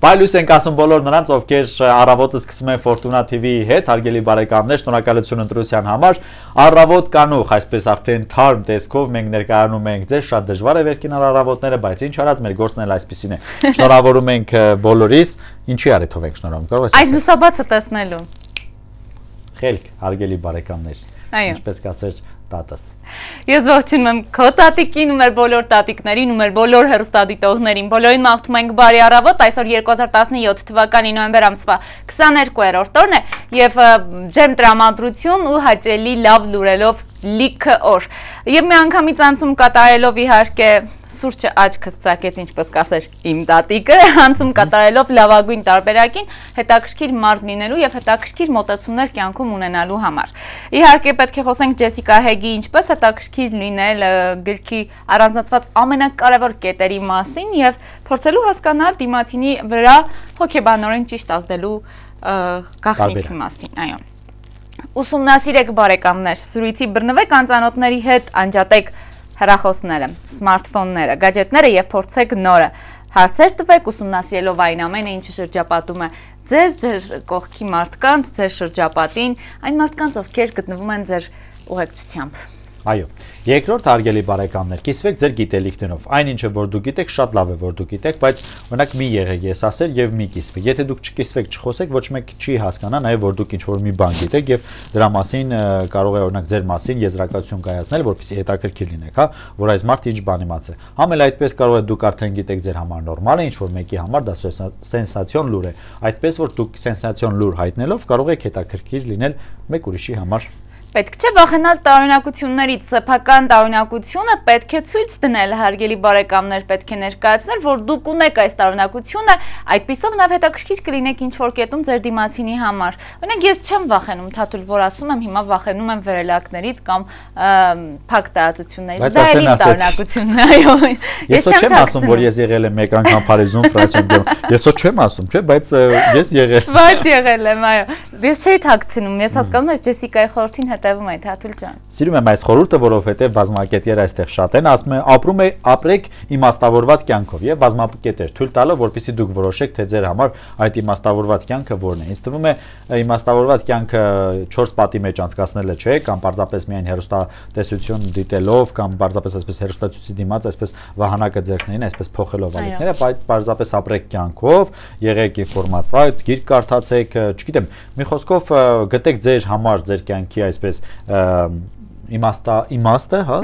Բայլույս ենք ասում բոլոր նրանց, ովքեր առավոտը սկսում են Fortuna TV-ի հետ, հարգելի բարեկամներ, շնորհակալություն ընտրության համար։ Առավոտ կանուխ, այսպես արդեն թարմ տեսքով մենք ներկայանում ենք ձեզ, շատ դժվար է վերկինալ առավոտները, բայց ինչ արած, մեր գործն էլ այսպեսին է։ Շնորհավորում ենք բոլորիս, ինչի արեթով ենք շնորհավորում, կարող ես։ Այս լուսաբացը տեսնելու։ Խելք, հարգելի բարեկամներ։ Ինչպես կասեր տատս։ Ես ողջունում եմ քո տատիկին ու մեր բոլոր տատիկներին ու մեր բոլոր հերոստադիտողներին։ Բոլորին մաղթում ենք բարի առավոտ։ Այսօր 2017 թվականի նոյեմբեր ամսվա 22-րդ օրն է եւ ջերմ տրամադրություն ու հաճելի լավ լուրելով լիքը օր։ Եվ մի անգամից անցում կատարելով իհարկե սուրճը աչքս ցակեց, ինչպես կասեր իմ տատիկը, հանցում կատարելով լավագույն տարբերակին հետաքրքիր մարդ լինելու եւ հետաքրքիր մտածումներ կյանքում ունենալու համար։ Իհարկե պետք է խոսենք Ջեսիկա Հեգի ինչպես հետաքրքիր լինել գրքի առանձնացված ամենակարևոր կետերի մասին եւ փորձելու հասկանալ դիմացինի վրա հոգեբանորեն ճիշտ ազդելու գաղտնիքի մասին, այո։ Ուսումնասիրեք բարեկամներ, զրույցի բռնվեք անծանոթների հետ, անջատեք հեռախոսները, սմարթֆոնները, գadgetները եւ փորձեք նորը։ Հարցեր տվեք ուսումնասիրելով այն ամենը, ինչը շրջապատում է ձեզ, ձեր կողքի մարդկանց, ձեր շրջապատին, այն մարդկանց, ովքեր գտնվում են ձեր ուղեկցությամբ։ Այո։ Երկրորդ հարգելի բարեկամներ, կիսվեք ձեր գիտելիքներով։ Այնինչը որ դուք գիտեք, շատ լավ է որ դուք գիտեք, բայց օրինակ մի եղեք եսասեր եւ մի կիսվեք։ Եթե դուք չկիսվեք, չխոսեք, ոչ մեկ չի հասկանա նաեւ որ դուք ինչ-որ մի բան գիտեք եւ դրա մասին կարող է օրինակ ձեր մասին եզրակացություն կայացնել, որպեսզի հետաքրքիր լինեք, հա, որ այս մարդը ինչ բան իմաց է։ Համ էլ այդպես կարող է դուք արդեն գիտեք ձեր համար նորմալ է, ինչ-որ մեկի համար դա սենսացիոն լուր է։ Այդպես որ դուք սենսացիոն լուր հայտնելով կարող եք հետաքրքիր լինել մեկ ուրիշի համար Պետք չէ վախենալ տարօրինակություններից, սեփական տարօրինակությունը պետք է ցույց դնել, հարգելի բարեկամներ, պետք է ներկայացնել, որ դուք ունեք այս տարօրինակությունը, այդպիսով նաև հետաքրքիր կլինեք ինչ որ կետում ձեր դիմացինի համար։ Օրինակ ես չեմ վախենում թաթուլ, որ ասում եմ, հիմա վախենում եմ վերելակներից կամ փակ տարածություններից։ Դա էլի տարօրինակությունն է, այո։ Ես չեմ ասում, որ ես եղել եմ մեկ անգամ Փարիզում, Ֆրանսիայում գնում։ Ես ոչ չեմ ասում, չէ, բայց ես եղել։ Բայց եղել եմ, այո։ Ես չէի թաքցնում, ես հասկանում եմ, Ջեսիկայի խորհրդին հետ հետևում է Թաթուլ ջան։ Սիրում եմ այս խորհուրդը, որովհետև բազմակետերը այստեղ շատ են, ասում են ապրում է ապրեք իմաստավորված կյանքով եւ բազմակետեր թույլ տալով, որpեսզի դուք որոշեք, թե ձեր համար այդ իմաստավորված կյանքը որն է։ Ինձ թվում է իմաստավորված կյանքը 4 պատի մեջ անցկացնելը չէ, կամ պարզապես միայն հերոստատեսություն դիտելով, կամ պարզապես այսպես հերոստացույցի դիմաց այսպես վահանակը ձեռքներին, այսպես փոխելով ալիքները, բայց պարզապես ապրեք կյանքով, եղեք ինֆորմացված, գիրք կարդացեք, չգիտեմ, մի խոսքով գտեք ձեր համար ձեր կյանքի այսպես իմաստա իմաստը, հա?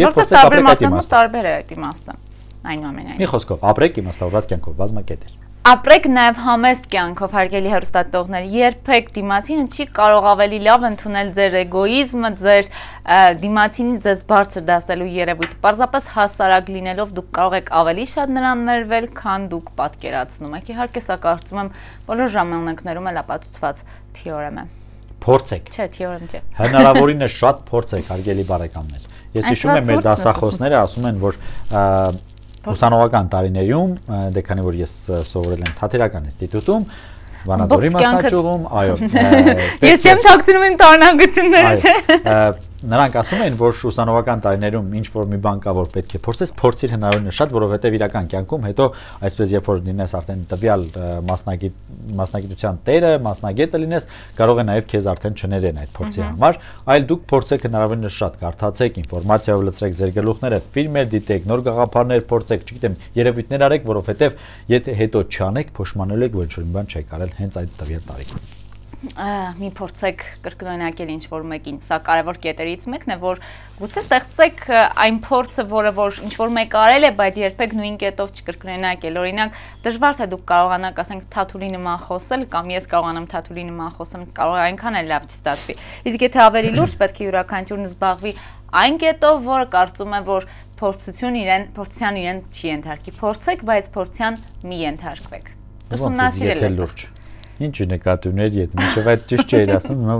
Եվ փորձեք ապրեք այդ իմաստը։ Տարբեր է այդ իմաստը։ Այնուամենայնիվ։ Մի խոսքով, ապրեք իմաստավորված կյանքով, բազմակետեր։ Ապրեք նաև համեստ կյանքով, հարգելի հերոստատողներ, երբեք դիմացինը չի կարող ավելի լավ ընդունել ձեր էգոիզմը, ձեր դիմացինի ձեզ բարձր դասելու երևույթ։ Պարզապես հասարակ լինելով դուք կարող եք ավելի շատ նրան մերվել, քան դուք պատկերացնում եք։ Իհարկե, սա կարծում եմ բոլոր ժամանակներում էլ ապացուցված թեորեմ է փորձեք։ Չէ, թեորեմ չէ։ Հնարավորինս շատ փորձեք, հարգելի բարեկամներ։ Ես հիշում եմ մեր դասախոսները ասում են, որ ուսանողական տարիներում, դե քանի որ ես սովորել եմ Թատերական ինստիտուտում, Վանաձորի մասնաճյուղում, այո։ Ես չեմ թաքցնում իմ տառնագությունները, չէ։ Նրանք ասում են, որ ուսանողական տարիներում ինչ որ մի բան կա, որ պետք է փորձես, փորձիր հնարավորինս շատ, որովհետև իրական կյանքում հետո այսպես երբ որ լինես արդեն տվյալ մասնագիտ մասնագիտության տերը, մասնագետը լինես, կարող է նաև քեզ արդեն չներեն այդ փորձի համար, այլ դուք փորձեք հնարավորինս շատ, կարդացեք, ինֆորմացիա լցրեք ձեր գլուխները, ֆիլմեր դիտեք, նոր գաղափարներ փորձեք, չգիտեմ, երևույթներ արեք, որովհետև եթե հետո չանեք, փոշմանելու եք, որ ինչ-որ մի բան չեք արել հենց այդ տվյալ տարիքում մի փորձեք կրկնօրինակել ինչ որ մեկին։ Սա կարևոր կետերից մեկն է, որ գուցե ստեղծեք այն փորձը, որը որ ինչ որ մեկ արել է, բայց երբեք նույն կետով չկրկնօրինակել։ Օրինակ, դժվար թե դուք կարողանաք, ասենք, թաթուլի նման խոսել, կամ ես կարողանամ թաթուլի նման խոսել, կարող է այնքան էլ լավ չստացվի։ Իսկ եթե ավելի լուրջ պետք է յուրաքանչյուրն զբաղվի այն կետով, որը կարծում եմ, որ փորձություն իրեն, փորձյան իրեն չի ենթարկի։ Փորձեք, բայց փորձյան մի ենթարկվեք։ Ուսումնասիրել եք։ Ինչ նկատի ուներ իդ, մինչև այդ ճիշտ չէր ասում, հիմա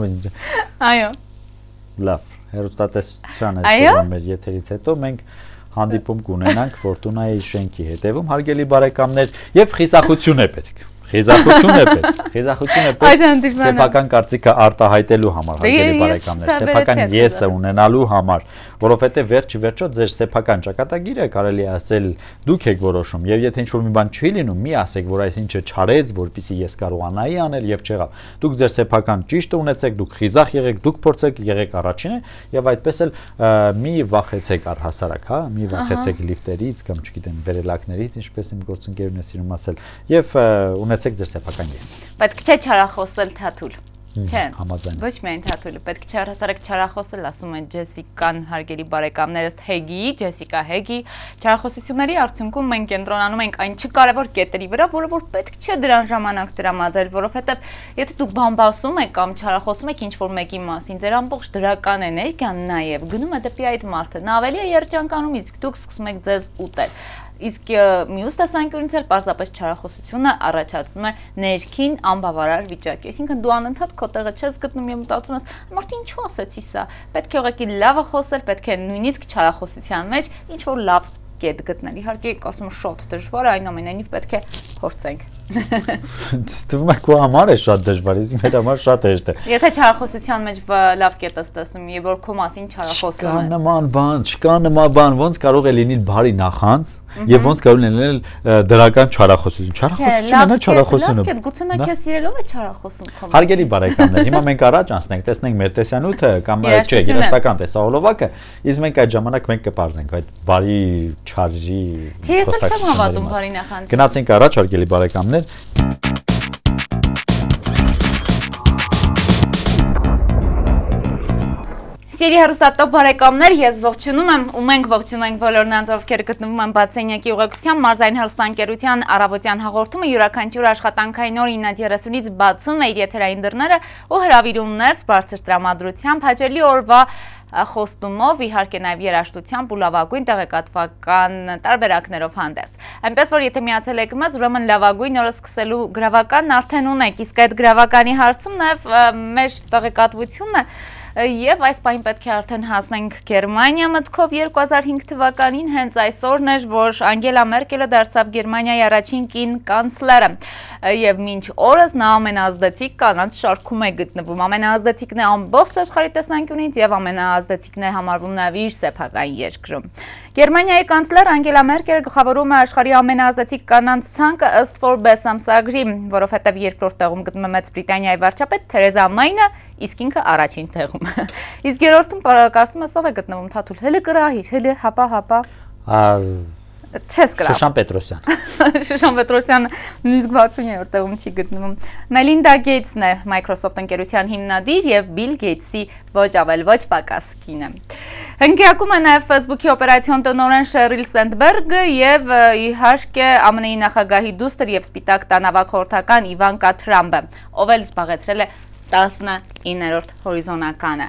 Այո։ Լավ, հերոստատեսության այսօր մեր եթերից հետո մենք հանդիպում կունենանք Ֆորտունայի շենքի հետևում, հարգելի բարեկամներ, եւ խիզախություն է պետք։ Խիզախություն է պետք։ Խիզախություն է պետք սեփական կարծիքը արտահայտելու համար, հարգելի բարեկամներ, սեփական եսը ունենալու համար, որովհետեւ վերջի վերջո ձեր սեփական ճակատագիրը կարելի ասել դուք եք որոշում եւ եթե ինչ-որ մի բան չի լինում, մի ասեք, որ այսինչը չարեց, որpիսի ես կարողանայի անել եւ չեղավ։ Դուք ձեր սեփական ճիշտը ունեցեք, դուք խիզախ եղեք, դուք փորձեք եղեք առաջինը եւ այդպես էլ մի վախեցեք առհասարակ, հա, մի վախեցեք լիֆտերից կամ չգիտեմ, վերելակներից, ինչպես իմ գործընկերն է սիրում ասել, եւ ունեցեք ձեր սեփական ես։ Պետք չէ չարախոսել թաթուլ։ Չէ։ Համաձայն։ Ոչ միայն թաթուլը, պետք չէ առհասարակ չարախոսել, ասում են Ջեսիկան, հարգելի բարեկամներս Հեգի, Ջեսիկա Հեգի, չարախոսությունների արդյունքում մենք կենտրոնանում ենք այն չկարևոր կետերի վրա, որը որ պետք չէ դրան ժամանակ տրամադրել, որովհետև եթե դուք բամբասում եք կամ չարախոսում եք ինչ-որ մեկի մասին, ձեր ամբողջ դրական էներգիան նաև գնում է դեպի այդ մարդը։ Նա ավելի է երջանկանում, իսկ դուք սկսում եք ձեզ ուտել իսկ մյուս տեսանկյունից էլ պարզապես չարախոսությունը առաջացնում է ներքին անբավարար վիճակի։ Այսինքն դու անընդհատ քո տեղը չես գտնում եւ մտածում ես, մարդը ինչու ասեցի սա։ Պետք է ուղղակի լավը խոսել, պետք է նույնիսկ չարախոսության մեջ ինչ որ լավ կետ գտնել։ Իհարկե, ասում շատ դժվար է, այնուամենայնիվ պետք է փորձենք։ Ստվում է քո համար է շատ դժվար, իսկ մեր համար շատ հեշտ է։ Եթե չարախոսության մեջ լավ կետ ես տեսնում, եւ որ քո մասին չարախոսում է։ Չկա նման բան, չկա նման բան, ոնց կարող է լինել բարի նախանց, եւ ոնց կարող լինել դրական չարախոսություն։ Չարախոսությունը նա չարախոսությունը։ Լավ, գուցե նա քեզ սիրելով է չարախոսում քո։ Հարգելի բարեկամներ, հիմա մենք առաջ անցնենք, տեսնենք մեր տեսանյութը կամ չէ, երաշտական տեսահոլովակը, իսկ մենք այդ ժամանակ մենք կպարզենք այդ բարի չարժի։ Չէ, ես չեմ հավատում բարի նախանձ։ Գնացինք առաջ, հարգելի բարեկամներ։ Սիրի հեռուստատոп բարեկամներ, ես ողջունում եմ ու մենք ողջունենք բոլոր նրանց, ովքեր գտնվում են Բացենյակի ուղեկցությամբ մարզային հեռուստաընկերության առավոտյան հաղորդումը յուրաքանչյուր աշխատանքային օր 9:30-ից բացում է իր եթերային դռները ու հրավիրումներ բարձր տրամադրությամբ հաջելի օրվա խոստումով իհարկե նաև երաշտությամբ ու լավագույն տեղեկատվական տարբերակներով հանդերձ։ Այնպես որ եթե միացել եք մեզ, ուրեմն լավագույն օրը սկսելու գրավականն արդեն ունեք, իսկ այդ գրավականի հարցում նաև մեր տեղեկատվությունը եւ այս պայն պետք է արդեն հասնենք Գերմանիա մտքով 2005 թվականին հենց այսօրն էր որ Անգելա Մերկելը դարձավ Գերմանիայի առաջին կին կանցլերը եւ մինչ օրս նա ամենազդեցիկ կանանց շարքում է գտնվում ամենազդեցիկն է ամբողջ աշխարհի տեսանկյունից եւ ամենազդեցիկն է համարվում նաեւ իր սեփական երկրում Գերմանիայի կանցլեր Անգելա Մերկելը գլխավորում է աշխարհի ամենազդեցիկ կանանց ցանկը ըստ Forbes ամսագրի որովհետեւ երկրորդ տեղում գտնում է Մեծ Բրիտանիայի վարչապետ Թերեզա Մայնը իսկ ինքը առաջին տեղում։ Իսկ երրորդում կարծում ես ով է գտնվում Թաթուլ։ Հələ կրահիր, հələ հապա հապա։ Չես կրա։ Շուշան Պետրոսյան։ Շուշան Պետրոսյանը նույնիսկ 60-րդ տեղում չի գտնվում։ Մելինդա Գեյթսն է Microsoft ընկերության հիմնադիր եւ Bill Gates-ի ոչ ավել ոչ պակաս կինը։ Հնգյակում է նաև Facebook-ի օպերացիոն տնօրեն Շերիլ Սենդբերգը եւ իհարկե ԱՄՆ-ի նախագահի դուստր եւ Սպիտակ տանավակ խորհրդական Իվանկա Թրամպը, ով էլ զբաղեցրել է 19-րդ հորիզոնականը։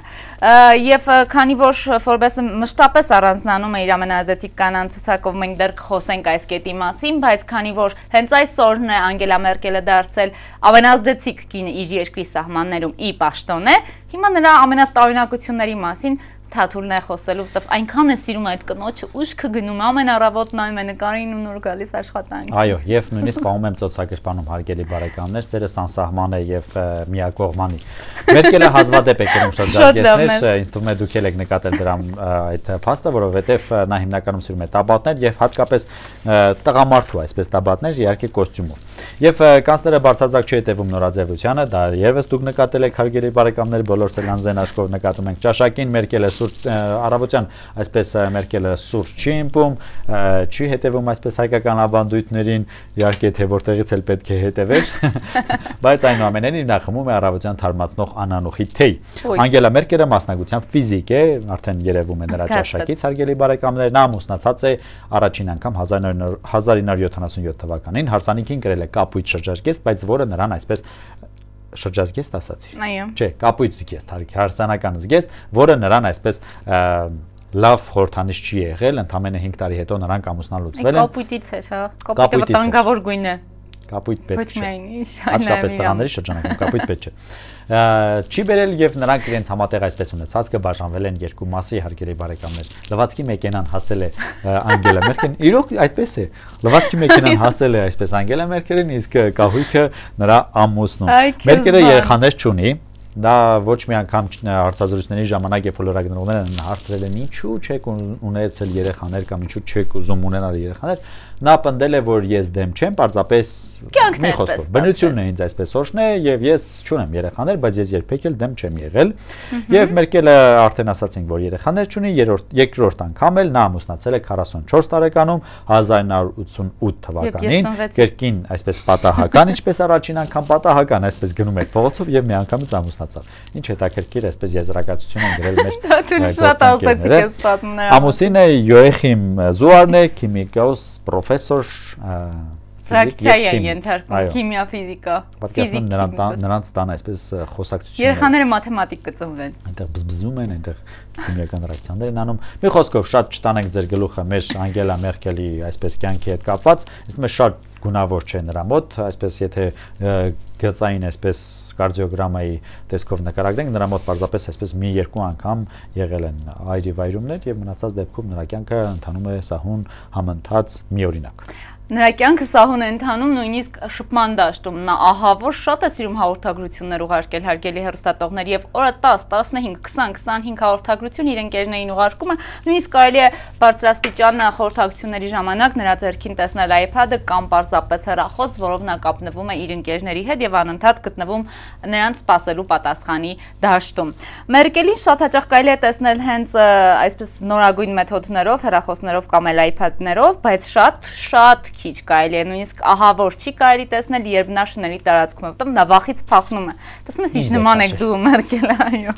Եվ քանի որ Forbes-ը մշտապես առանձնանում է իր ամենազդեցիկ կանանց ցուցակով, մենք դեռ կխոսենք այս կետի մասին, բայց քանի որ հենց այսօրն է Անգելա Մերկելը դարձել ամենազդեցիկ կինը իր երկրի սահմաններում ի պաշտոն է, հիմա նրա ամենատարօրինակությունների մասին Թաթուլն է խոսելու, որտեվ այնքան է սիրում այդ կնոջը, ուշ կգնում ամեն առավոտ նայում է նկարին ու նոր գալիս աշխատանք։ Այո, եւ նույնիսկ պահում եմ ծոցակերպանում հարգելի բարեկամներ, ծերս անսահման է եւ միակողմանի։ Մերկելը հազվադեպ է կրում շրջագետներ, ինձ թվում է դուք եք նկատել դրա այդ փաստը, որովհետեւ նա հիմնականում սիրում է տաբատներ եւ հատկապես տղամարդու այսպես տաբատներ իհարկե կոստյումով։ Եվ կանցլերը բարձրացակ չի հետևում նորաձևությանը, դա եւս դուք նկատել եք հարգելի բարեկամներ, բոլոր ցելանզեն աշխով նկատում ենք ճաշակին Մերկելը սուրճ առավոտյան այսպես Մերկելը սուրճ չի իմպում, չի հետևում այսպես հայկական ավանդույթներին, իհարկե թե որտեղից էլ պետք է հետևեր, բայց այնուամենայնիվ նա խմում է առավոտյան թարմացնող անանուխի թեյ։ Անգելա Մերկելը մասնագիտությամբ ֆիզիկ է, արդեն երևում է նրա ճաշակից, հարգելի բարեկամներ, նա ամուսնացած է առաջին անգամ 1977 թվականին, հարսանիքին գրել է կապույտ շրջարկեստ, բայց որը նրան այսպես շրջազգեստ ասացի։ Այո։ Չէ, կապույտ զգեստ, հարիք հարսանական զգեստ, որը նրան այսպես լավ խորթանիշ չի եղել, ընդամենը 5 տարի հետո նրանք ամուսնալուծվել են։ Կապույտից է, հա։ Կապույտը վտանգավոր գույն է։ Կապույտ պետք չէ։ Ոչ միայն, հատկապես տղաների շրջանակում կապույտ պետք չէ չի բերել եւ նրանք իրենց համատեղ այսպես ունեցած կբաժանվել են երկու մասի հարգելի բարեկամներ։ Լվացքի մեքենան հասել է Անգելա Մերկելին։ Իրոք այդպես է։ Լվացքի մեքենան հասել է այսպես Անգելա Մերկելին, իսկ կահույքը նրա ամուսնուն։ Մերկելը երեխաներ չունի, դա ոչ մի անգամ հարցազրույցների ժամանակ երբ լրագրողները հարցրել են ինչու չեք ունեցել երեխաներ կամ ինչու չեք ուզում ունենալ երեխաներ, նա պնդել է, որ ես դեմ չեմ, պարզապես մի խոսքով բնությունն է ինձ այսպես օրհն է եւ ես չունեմ երեխաներ, բայց ես երբեք էլ դեմ չեմ եղել։ Եվ Մերկելը արդեն ասացինք, որ երեխաներ չունի, երրորդ երկրորդ անգամ էլ նա ամուսնացել է 44 տարեկանում 1988 թվականին, կերկին այսպես պատահական, ինչպես առաջին անգամ պատահական, այսպես գնում եք փողոցով եւ միանգամից ամուսնացավ։ Ինչ հետաքրքիր, այսպես եզրակացություն են գրել մեր է նրա։ Ամուսինը Յոեխիմ Զուարն է, քիմիկոս, պրոֆեսոր ֆրակցիա են ենթարկում քիմիա, ֆիզիկա, ֆիզիկա։ Նրանց նրանց տան այսպես խոսակցություն։ Երեխաները մաթեմատիկ կծնվեն։ Այնտեղ բզբզում են, այնտեղ քիմիական ռեակցիաներ են անում։ Մի խոսքով շատ չտանենք ձեր գլուխը մեր Անգելա Մերկելի այսպես կյանքի հետ կապված, իսկ մեզ շատ գունավոր չէ նրա մոտ, այսպես եթե գծային այսպես կարդիոգրամայի տեսքով նկարագրենք, նրա մոտ պարզապես այսպես մի երկու անգամ եղել են այրի վայրումներ եւ մնացած դեպքում նրա կյանքը ընթանում է սահուն համընթաց մի օրինակ Նրա կյանքը սահուն է ընթանում նույնիսկ շփման դաշտում։ Նա ահավոր շատ է սիրում հաղորդագրություններ ուղարկել հարգելի հերոստատողներ եւ օրը 10, 15, 20, 25 հաղորդագրություն իր ընկերներին ուղարկումը նույնիսկ կարելի է բարձրաստիճան հաղորդակցությունների ժամանակ նրա ձեռքին տեսնել iPad-ը կամ պարզապես հեռախոս, որով նա կապնվում է իր ընկերների հետ եւ անընդհատ գտնվում նրանց սպասելու պատասխանի դաշտում։ Մերկելին շատ հաճախ կարելի է տեսնել հենց այսպես նորագույն մեթոդներով, հեռախոսներով կամ էլ iPad-ներով, բայց շատ շատ քիչ կարելի է նույնիսկ ահավոր չի կարելի տեսնել երբ նա շների տարածքում է որտեղ նա վախից փախնում է տեսնում ես ինչ նման է դու մերկել այո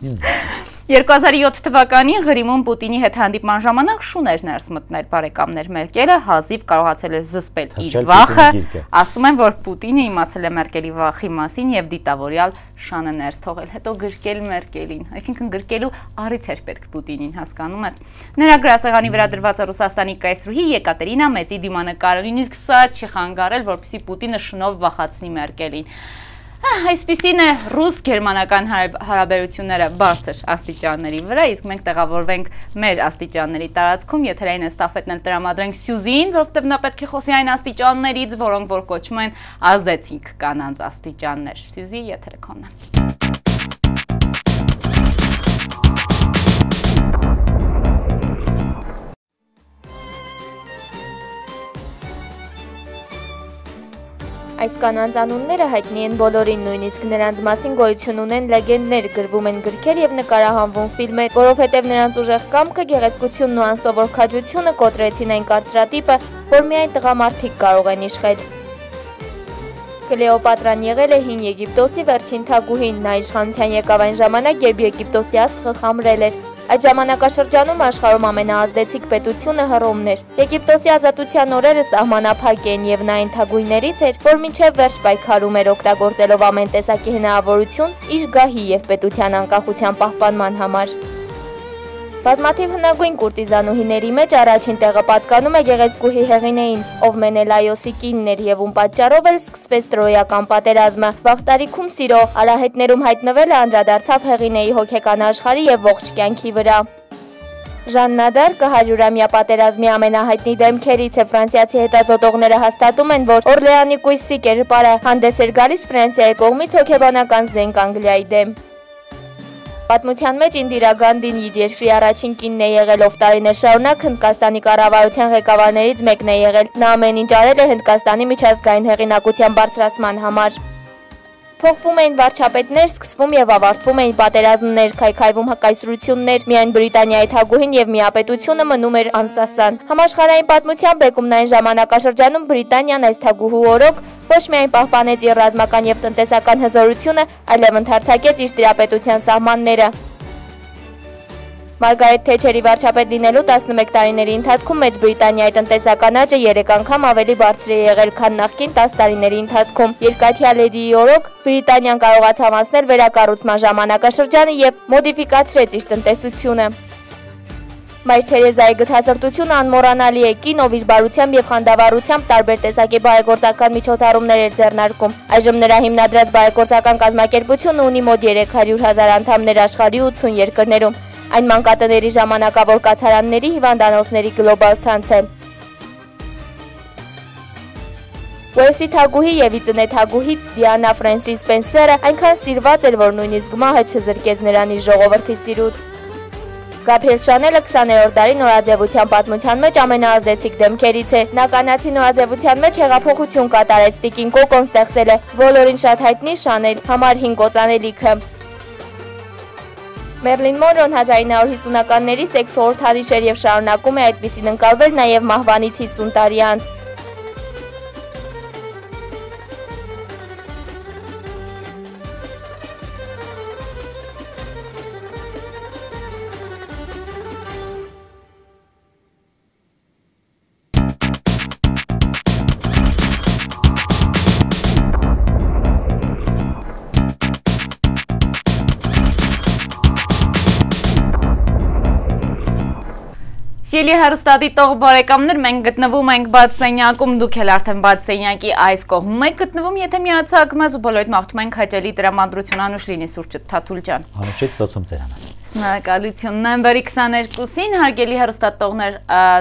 2007 թվականին Ղրիմում Պուտինի հետ հանդիպման ժամանակ շուներ ներս մտներ բարեկամներ Մերկելը հազիվ կարողացել է զսպել իր վախը, ասում են, որ Պուտինը իմացել է Մերկելի վախի մասին եւ դիտավորյալ շանը ներս թողել, հետո գրկել Մերկելին, այսինքն գրկելու առիթ էր պետք Պուտինին, հասկանում ես։ Նրա գրասեղանի վրա դրված է Ռուսաստանի կայսրուհի Եկատերինա Մեծի դիմանկարը, նույնիսկ սա չի խանգարել, որպեսզի Պուտինը շնով վախացնի Մերկելին։ Այսպիսին է ռուս-գերմանական հարաբերությունները բարձր աստիճանների վրա, իսկ մենք տեղավորվենք մեր աստիճանների տարածքում, եթերային էստաֆետն էլ տրամադրենք Սյուզին, որովհետև նա պետք է խոսի այն աստիճաններից, որոնք որ կոչվում են ազդեցիկ կանանց աստիճաններ։ Սյուզի եթերը քոնը։ Այս կանանց անունները հայտնի են բոլորին, նույնիսկ նրանց մասին գոյություն ունեն լեգենդներ, գրվում են գրքեր եւ նկարահանվում ֆիլմեր, որովհետեւ նրանց ուժեղ կամքը, գեղեցկությունն ու անսովոր քաջությունը կոտրեցին այն կարծրատիպը, որ միայն տղամարդիկ կարող են իշխել։ Կլեոպատրան եղել է հին Եգիպտոսի վերջին թագուհին, նա իշխանության եկավ այն ժամանակ, երբ Եգիպտոսի աստղը խամրել էր։ Այդ ժամանակաշրջանում աշխարհում ամենաազդեցիկ պետությունը Հռոմն էր։ Եգիպտոսի ազատության օրերը սահմանափակ են եւ նա այն թագույներից էր, որ մինչև վերջ պայքարում էր օգտագործելով ամեն տեսակի հնարավորություն իր գահի եւ պետության անկախության պահպանման համար։ Բազմաթիվ հնագույն կուրտիզանուհիների մեջ առաջին տեղը պատկանում է գեղեցկուհի Հեղինեին, ով Մենելայոսի կինն էր եւ ում պատճառով էլ սկսվեց տրոյական պատերազմը։ Վաղ տարիքում սիրո արահետներում հայտնվելը անդրադարձավ Հեղինեի հոգեկան աշխարհի եւ ողջ կյանքի վրա։ Ժաննա Դարկը 100-ամյա պատերազմի ամենահայտնի դեմքերից է ֆրանսիացի հետազոտողները հաստատում են, որ Օրլեանի կույսի կերպարը հանդես էր գալիս Ֆրանսիայի կողմից հոգեբանական զենք Անգլիայի դեմ։ Պատմության մեջ Ինդիրա Գանդին իր երկրի առաջին կինն է եղել, ով տարիներ շարունակ Հնդկաստանի կառավարության ղեկավարներից մեկն է եղել։ Նա ամեն ինչ արել է Հնդկաստանի միջազգային հեղինակության բարձրացման համար։ Փոխվում էին վարչապետներ, սկսվում եւ ավարտվում էին պատերազմներ, քայքայվում հակայսրություններ, միայն Բրիտանիայի թագուհին եւ միապետությունը մնում էր անսասան։ Համաշխարհային պատմության բեկումնային ժամանակաշրջանում Բրիտանիան այս թագուհու օրոք ոչ միայն պահպանեց իր ռազմական եւ տնտեսական հզորությունը, այլև ընդարձակեց իր տիրապետության սահմանները։ Մարգարետ Թեչերի վարչապետ լինելու 11 տարիների ընթացքում Մեծ Բրիտանիայի տնտեսական աճը 3 անգամ ավելի բարձր է եղել, քան նախկին 10 տարիների ընթացքում։ Երկաթյա լեդիի օրոք Բրիտանիան կարողացավ անցնել վերակառուցման ժամանակաշրջանը եւ մոդիֆիկացրեց իր տնտեսությունը։ Մայր Թերեզայի գթասրտությունը անմոռանալի է կին, ով իր բարությամբ եւ խանդավառությամբ տարբեր տեսակի բարեգործական միջոցառումներ էր ձեռնարկում։ Այժմ նրա հիմնադրած բարեգործական կազմակերպությունը ունի մոտ 300 հազար անդամներ աշխարհի 80 երկրներում։ Այն մանկատների ժամանակավոր կացարանների հիվանդանոցների գլոբալ ցանց է։ Ուելսի թագուհի եւ իծնե թագուհի Դիանա Ֆրենսիս Սպենսերը այնքան սիրված էր, որ նույնիսկ մահը չզրկեց նրան իր ժողովրդի սիրուց։ Գաբրիել Շանելը 20-րդ դարի նորաձևության պատմության մեջ ամենաազդեցիկ դեմքերից է։ Նա կանացի նորաձևության մեջ հեղափոխություն կատարեց Տիկին Կոկոն ստեղծել է բոլորին շատ հայտնի Շանել համար 5 օծանելիքը։ Մերլին Մոնրոն 1950-ականների սեքս խորհրդանիշ էր եւ շարունակում է այդպեսին ընկալվել նաեւ մահվանից 50 տարի անց։ Սիրելի հերոստատիտող բարեկամներ, մենք գտնվում ենք բաց սենյակում, դուք էլ արդեն բաց սենյակի այս կողմում եք գտնվում, եթե միացակ մեզ ու բոլորիդ մաղթում ենք հաճելի տրամադրություն անուշ լինի սուրջը թաթուլ ջան։ Հանուշեք ծոցում ծերանը։ Շնորհակալություն։ Նոյեմբերի 22-ին հարգելի հերոստատողներ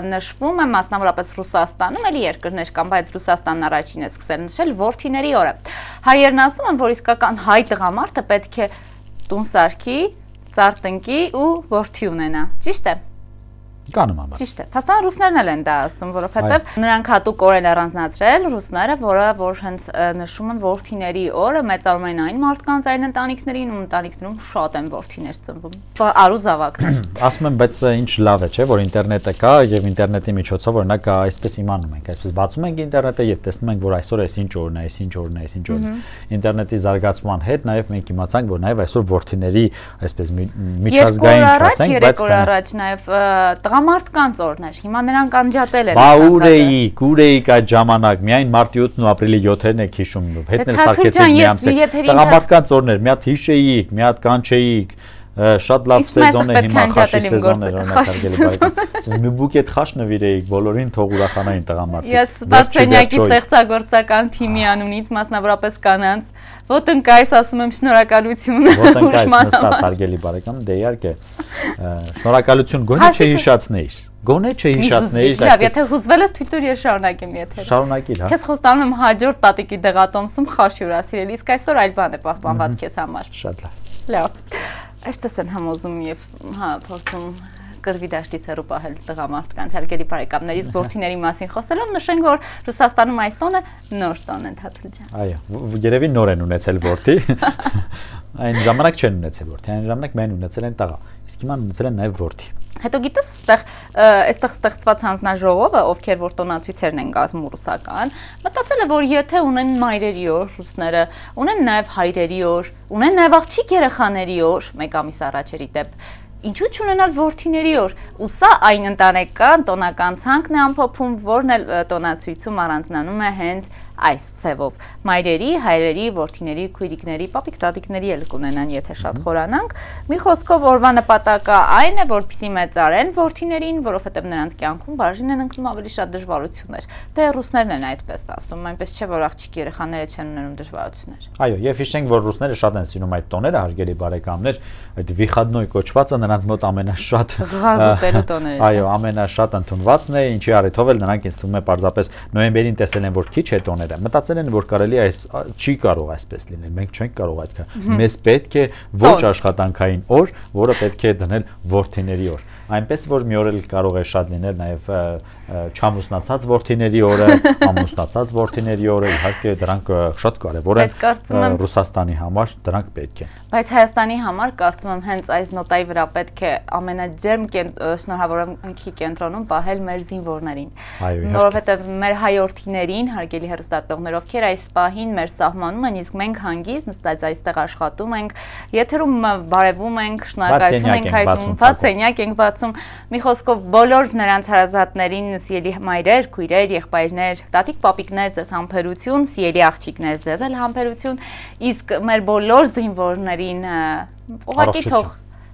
նշվում է մասնավորապես Ռուսաստանում, ելի երկրներ կան, բայց Ռուսաստանն առաջին է սկսել նշել Որթիների օրը։ Հայերն ասում են, որ իսկական հայ տղամարդը պետք է տուն սարքի, ծառ տնկի ու որթի ունենա։ Ճիշտ է։ Կա նման բան։ Ճիշտ է։ Փաստորեն ռուսներն էլ են դա ասում, որովհետև նրանք հատուկ օրեն առանձնացրել ռուսները, որը որ հենց նշում են worth-իների օրը մեծարում են այն մարդկանց այն ընտանիքներին, ում ընտանիքներում շատ են worth-իներ ծնվում։ Արու զավակներ։ Ասում եմ, բայց ինչ լավ է, չէ, որ ինտերնետը կա եւ ինտերնետի միջոցով օրինակ այսպես իմանում ենք, այսպես բացում ենք ինտերնետը եւ տեսնում ենք, որ այսօր այսինչ օրն է, այսինչ օրն է, այսինչ օրն է։ Ինտերնետի զարգացման հետ նաեւ մենք իմացանք, որ նաեւ այսօր worth-իների այսպես միջազգային, ասենք, բայց 2 օր առաջ նաեւ տղամարդկանց օրն էր։ Հիմա նրանք անջատել են։ Բա ուր էիք, ուր էիք այդ ժամանակ։ Միայն մարտի 8-ն ու ապրիլի 7-ն եք հիշում։ Հետն էլ սարքեցին միամսեք։ Տղամարդկանց օրն էր, մի հատ հիշեիք, մի հատ կանչեիք շատ լավ սեզոն է հիմա խաշի օրինակ հարգելի բարեկամ։ Մի բուկետ խաշ նվիրեիք բոլորին թող ուրախանային տղամարդիկ։ Ես Սպասենյակի ստեղծագործական թիմի անունից մասնավորապես կանանց Ոտնկայս ասում եմ շնորհակալություն։ Ոտնկայս նստած հարգելի բարեկամ, դե իհարկե շնորհակալություն գոնե չհիշացնեիր։ Գոնե չհիշացնեիր։ Լավ, եթե հուզվել ես թույլ տուր ես շարունակեմ եթերը։ Շարունակիր, հա։ Քեզ խոստանում եմ հաջորդ տատիկի դեղատոմսում խաշյուրա սիրելի, իսկ այսօր այլ բան է պահպանված քեզ համար։ Շատ լավ։ Լավ։ Այսպես են համոզում եւ հա փորձում կրվի դաշտից հեռու պահել տղամարդկանց հարգելի բարեկամներից բորթիների մասին խոսելով նշենք որ Ռուսաստանում այս տոնը նոր տոն է Թաթուլ ջան։ Այո, երևի նոր են ունեցել բորթի։ Այն ժամանակ չեն ունեցել բորթի, այն ժամանակ մեն ունեցել են տղա։ Իսկ հիմա ունեցել են նաև բորթի։ Հետո գիտես, այստեղ այստեղ ստեղծված հանձնաժողովը, ովքեր որ տոնացույցերն են կազմում ռուսական, մտածել է, որ եթե ունեն մայրերի օր ռուսները, ունեն նաև հայրերի օր, ունեն նաև աղջիկ երեխաների օր, մեկ ամիս առաջերի դեպ ինչու՞ չունենալ worth-իների օր։ Ու սա այն ընտանեկան տոնական ցանկն է ամփոփում, որն էլ տոնացույցում առանձնանում է հենց այս ձևով։ Մայրերի, հայրերի, որդիների, քույրիկների, պապիկ տատիկների էլ կունենան, եթե շատ խորանանք։ Մի խոսքով օրվա նպատակը այն է, որպեսզի մեծարեն որդիներին, որովհետև նրանց կյանքում բաժին են ընկնում ավելի շատ դժվարություններ։ Դե ռուսներն են այդպես ասում, այնպես չէ, որ աղջիկ երեխաները չեն ունենում դժվարություններ։ Այո, եւ հիշենք, որ ռուսները շատ են սիրում այդ տոները, հարգելի բարեկամներ, այդ վիխադնոյ կոչվածը նրանց մոտ ամենաշատ ղազ ուտելու տոները։ Այո, հա։ ամենաշատ ընդունվածն է, ինչի առիթով էլ նրանք ինձ թվում է պարզապես նոյեմբերին տեսել են, որ քիչ է տոներ բաները։ Մտածել են, որ կարելի այս չի կարող այսպես լինել։ Մենք չենք կարող այդքան։ Մեզ պետք է ոչ աշխատանքային օր, որը պետք է դնել worth-իների օր։ որ այնպես որ մի օր էլ կարող է շատ լինել նաև չամուսնացած ворթիների օրը, ամուսնացած ворթիների օրը, իհարկե դրանք շատ կարևոր են Ռուսաստանի համար, դրանք պետք են։ Բայց Հայաստանի համար կարծում եմ հենց այս նոտայի վրա պետք է ամենաջերմ շնորհավորանքի կենտրոնում պահել մեր զինվորներին։ Որովհետև մեր հայորդիներին, հարգելի հերոստատողներով, քեր այս պահին մեր սահմանում են, իսկ մենք հանգիստ նստած այստեղ աշխատում ենք, եթերում բարևում ենք, շնորհակալություն ենք հայտնում, բաց սենյակ ենք բաց ստացում։ Մի խոսքով բոլոր նրանց հարազատներին սիրելի մայրեր, քույրեր, եղբայրներ, տատիկ, պապիկներ, ձեզ համբերություն, սիրելի աղջիկներ, ձեզ էլ համբերություն, իսկ մեր բոլոր զինվորներին ուղակի թող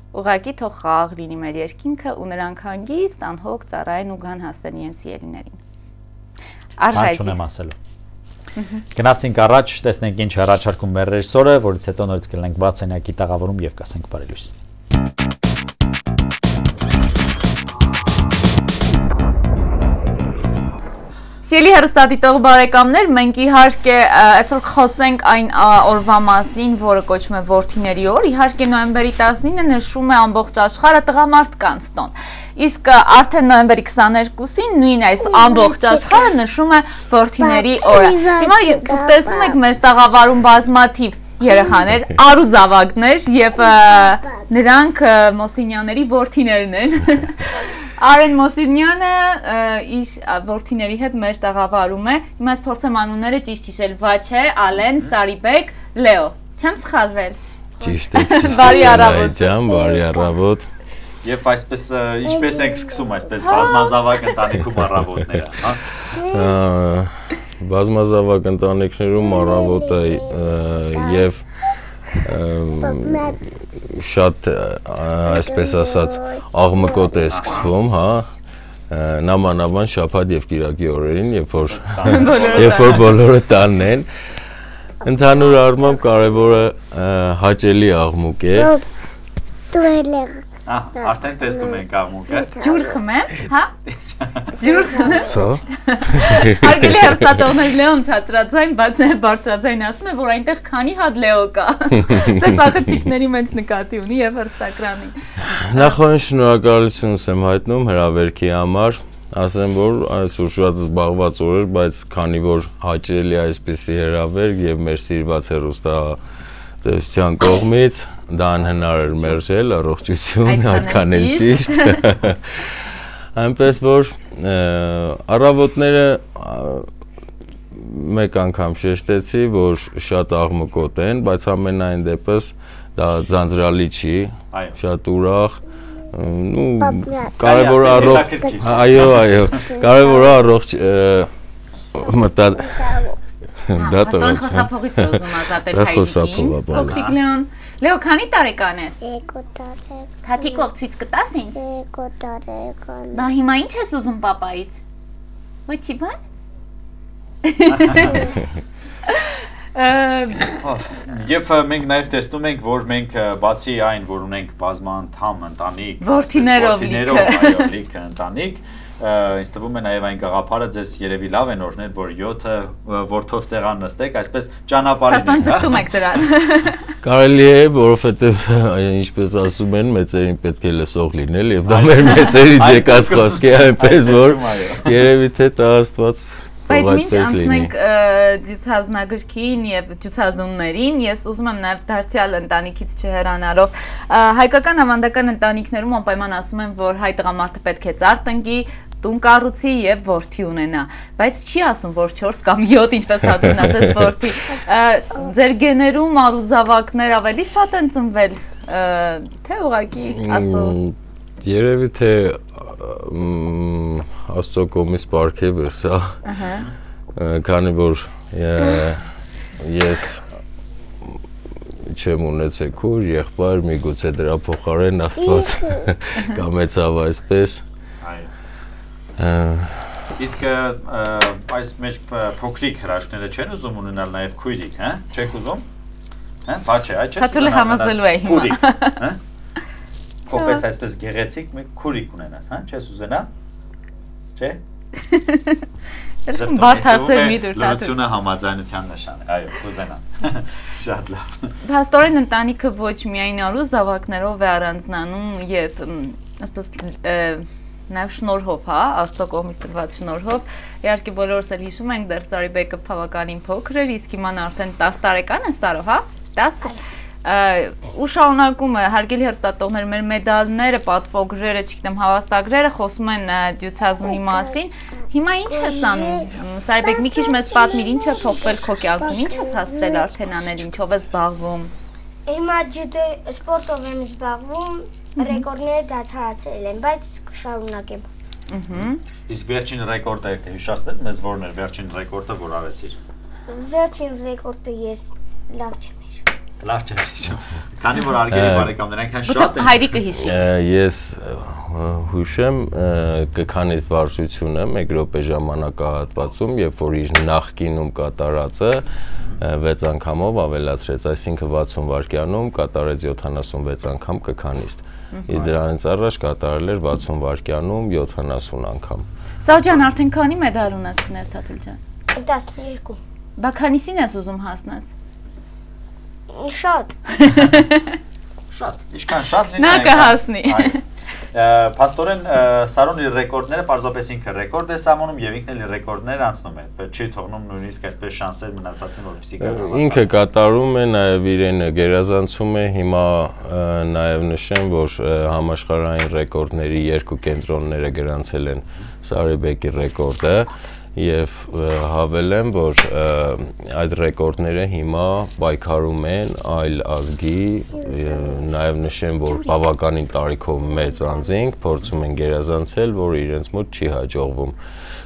ուղակի թող խաղ լինի մեր երկինքը ու նրանք հանգիստ անհոգ ծառային ու գան հասնեն իրենց ելիներին։ Արժայզի։ Բան ասելու։ Գնացինք առաջ, տեսնենք ինչ առաջարկում մեր ռեժիսորը, որից հետո նորից կլինենք բացենյակի տաղավարում եւ կասենք բարելույս։ Սիրելի հերոստատիտող բարեկամներ, մենք իհարկե այսօր խոսենք այն օրվա մասին, որը կոչվում է Որթիների օր։ Իհարկե նոյեմբերի 19-ը նշում է ամբողջ աշխարհը տղամարդկանց տոն։ Իսկ արդեն նոյեմբերի 22-ին նույն այս ամբողջ աշխարհը նշում է Որթիների օրը։ Հիմա տեսնում եք մեր տաղավարում բազմաթիվ երեխաներ, արուզավակներ եւ նրանք Մոսինյանների ворթիներն են։ Արեն Մոսինյանը իր ворթիների հետ մեր տաղավարում է։ Հիմա ես փորձեմ անունները ճիշտ հիշել՝ Վաչե, Ալեն, Սարիբեկ, Լեո։ Չեմ սխալվել։ Ճիշտ է, ճիշտ է։ Բարի առավոտ։ Ջան, բարի առավոտ։ Եվ այսպես ինչպես ենք սկսում այսպես բազմազավակ ընտանիքում առավոտները, հա։ Բազմազավակ ընտանիքներում առավոտը եւ շատ այսպես ասած աղմկոտ է սկսվում, հա, նամանավան շաբաթ եւ կիրակի օրերին, երբ որ երբ որ բոլորը տանն են։ Ընդհանուր առմամբ կարևորը հաճելի աղմուկ է։ Ահա, արդեն տեսնում ենք աղմուկը։ Ջուր խմեմ, հա։ Ջուր խմեմ։ Սա։ Արգելի հերթատողներ Լեոն ցածրաձայն, բայց նաև բարձրաձայն ասում է, որ այնտեղ քանի հատ Լեո կա։ Դա սախեցիկների մեջ նկատի ունի եւ հերստակրանին։ Նախորդ շնորհակալությունս եմ հայտնում հրավերքի համար ասեմ որ այսօր շատ զբաղված օր էր, բայց քանի որ հաճելի է այսպեսի հրավեր եւ մեր սիրված հերոստա տեսության կողմից դա անհնար էր մերժել, առողջություն, այդքան էլ ճիշտ։ Այնպես որ առավոտները մեկ անգամ շեշտեցի, որ շատ աղմկոտ են, բայց ամենայն դեպս դա ձանձրալի չի, շատ ուրախ, ну կարևոր առողջ այո այո կարևոր առողջ մտա դա տղա խոսափողից ուզում ազատել հայրիկին փոքրիկ Լեոն Լեո, քանի տարեկան ես։ 2 տարեկան։ Թաթիկով ցույց կտաս ինձ։ 2 տարեկան։ Բա հիմա ի՞նչ ես ուզում papaից։ Ոչի բան։ Եվ մենք նաև տեսնում ենք, որ մենք բացի այն, որ ունենք բազմանթամ ընտանիք, ворթիներով լիքը ընտանիք, ինձ թվում է նաև այն գաղափարը ձեզ երևի լավ են օրնել, որ 7-ը ворթով սեղան նստեք, այսպես ճանապարհին։ Հաստատ ձգտում եք դրան։ Կարելի է, որովհետև ինչպես ասում են, մեծերին պետք է լսող լինել եւ դա մեր մեծերից եկած խոսք է, այնպես որ երևի թե տա Աստված Բայց մինչ անցնենք ցուցազնագրքին եւ ցուցազումներին, ես ուզում եմ նաեւ դարձյալ ընտանիքից չհեռանալով հայկական ավանդական ընտանիքներում անպայման ասում են, որ հայ տղամարդը պետք է ծառ տնկի, տուն կառուցի եւ ворթի ունենա, բայց չի ասում, որ 4 կամ 7, ինչպես Թաթուլն ասաց, ворթի։ Ձեր գեներում արուզավակներ ավելի շատ են ծնվել, թե ուղակի աստծո Երևի թե աստծո կողմից պարգև է սա։ հա։ Ահա։ Քանի որ ես չեմ ունեցել քուր, եղբայր, միգուցե դրա փոխարեն Աստված կամեցավ այսպես։ Իսկ այս մեր փոքրիկ հրաշքները չեն ուզում ունենալ նաև քույրիկ, հա? Չեք ուզում։ Հա, բա չէ, այ չես։ Հաթուլը համազելու է հիմա։ Քույրիկ, հա? Քոպես այսպես գեղեցիկ մի քուրիկ ունենաս, հա, չես ուզենա։ Չէ։ Բացարձակ մի դուր թաթ։ Լրությունը համաձայնության նշան է, այո, կուզենա։ Շատ լավ։ Փաստորեն ընտանիքը ոչ միայն արու զավակներով է առանձնանում եւ ասես նաև շնորհով, հա, Աստծո կողմից տրված շնորհով։ Իհարկե բոլորս էլ հիշում ենք դեռ Սարիբեկը բավականին փոքր էր, իսկ հիմա արդեն 10 տարեկան է Սարո, հա? 10 ու շարունակում է հարգելի հերթատողներ մեր մեդալները, պատվոգրերը, չգիտեմ, հավաստագրերը խոսում են դյուցազունի մասին։ Հիմա ինչ ես անում։ Սարիբեկ մի քիչ մեզ պատմիր, ինչ է փոխվել քո կյանքում, ինչ ես հասցրել արդեն անել, ինչով ես զբաղվում։ Հիմա ջյուդո սպորտով եմ զբաղվում, ռեկորդները դադարացրել եմ, բայց կշարունակեմ։ Իսկ վերջին ռեկորդը հիշացնես մեզ որն էր վերջին ռեկորդը, որ արեցիր։ Վերջին ռեկորդը ես լավ չեմ Լավ չէ։ Քանի որ արգելի բարեկամներ այնքան շատ են։ հայրիկը հիշի։ Ես հուշեմ կքանից վարժությունը 1 րոպե ժամանակահատվածում, երբ որ իր նախկինում կատարածը ա, 6 անգամով ավելացրեց, այսինքն 60 վայրկյանում կատարեց 76 անգամ կքանիստ։ Իսկ դրանից առաջ կատարել էր 60 վայրկյանում 70 անգամ։ Սարջան արդեն քանի մեդալ ունես Կներս Թաթուլ ջան։ 12 Բա քանիսին ես ուզում հասնես։ շատ Շատ, ինչքան շատ լինի։ Նա կհասնի։ ա, Սարոնի ռեկորդները պարզապես ինքը ռեկորդ է սահմանում եւ ինքն էլ ռեկորդներ անցնում է։ Բայց Չի թողնում նույնիսկ այսպես շանսեր մնացածին, որպեսզի կարողանա։ Ինքը կատարում է, նաև իրեն գերազանցում է։ Հիմա նաև նշեմ, որ համաշխարհային ռեկորդների երկու կենտրոնները գրանցել են Սարեբեկի ռեկորդը եւ հավելեմ, որ այդ ռեկորդները հիմա պայքարում են այլ ազգի, նաև նշեմ, որ բավականին տարիքով մեծ անձինք փորձում են գերազանցել, որ իրենց մոտ չի հաջողվում։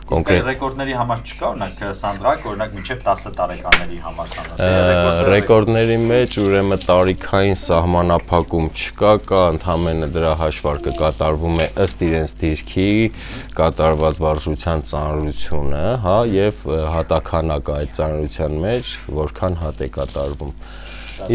Կոնկրետ ռեկորդների համար չկա, օրինակ Սանդրակ, օրինակ մինչև 10 տարեկանների համար Սանդրակ։ ռեկորդների մեջ ուրեմն տարիքային սահմանափակում չկա, կա ընդհանրապես դրա հաշվարկը կատարվում է ըստ իրենց դիրքի կատարված վարժության ծանրությունը, հա, եւ հատականակը այդ ծանրության մեջ որքան հատ է կատարվում։